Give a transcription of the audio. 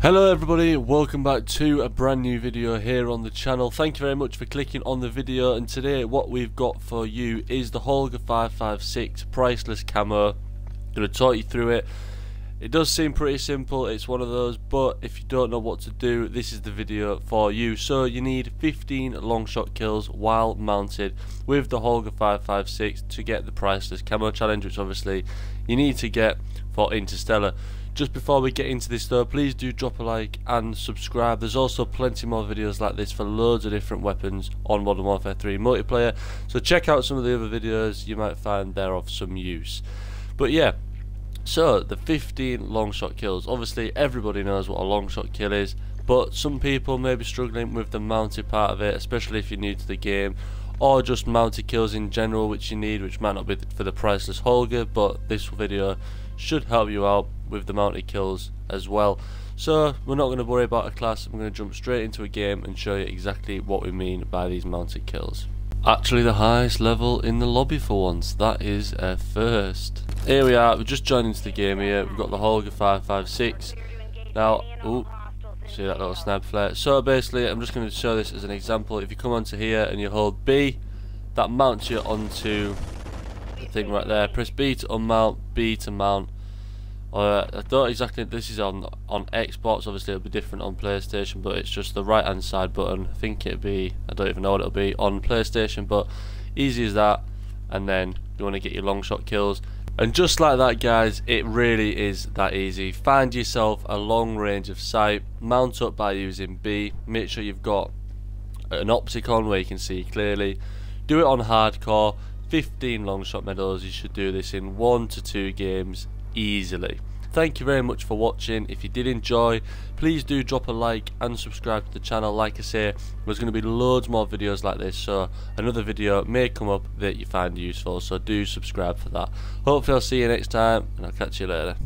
Hello everybody, welcome back to a brand new video here on the channel. Thank you very much for clicking on the video and today what we've got for you is the Holger 556 priceless camo. To talk you through it. It does seem pretty simple, it's one of those, but if you don't know what to do, this is the video for you. So you need 15 long shot kills while mounted with the Holger 556 to get the priceless camo challenge, which obviously you need to get for Interstellar. Just before we get into this though, please do drop a like and subscribe. There's also plenty more videos like this for loads of different weapons on Modern Warfare 3 multiplayer. So check out some of the other videos, you might find they're of some use. But yeah, so the 15 long shot kills. Obviously everybody knows what a long shot kill is, but some people may be struggling with the mounted part of it, especially if you're new to the game or just mounted kills in general which you need which might not be for the priceless Holger but this video should help you out with the mounted kills as well. So we're not going to worry about a class I'm going to jump straight into a game and show you exactly what we mean by these mounted kills. Actually the highest level in the lobby for once that is a first. Here we are we've just joined into the game here we've got the Holger 556 now ooh, See that little snap flare. So basically, I'm just going to show this as an example. If you come onto here and you hold B, that mounts you onto the thing right there. Press B to unmount, B to mount. Uh, I don't exactly. This is on on Xbox. Obviously, it'll be different on PlayStation, but it's just the right hand side button. I think it'll be. I don't even know what it'll be on PlayStation, but easy as that. And then you want to get your long shot kills. And just like that guys, it really is that easy. Find yourself a long range of sight, mount up by using B, make sure you've got an optic on where you can see clearly. Do it on hardcore, 15 long shot medals, you should do this in 1 to 2 games easily. Thank you very much for watching. If you did enjoy, please do drop a like and subscribe to the channel. Like I say, there's going to be loads more videos like this, so another video may come up that you find useful, so do subscribe for that. Hopefully I'll see you next time, and I'll catch you later.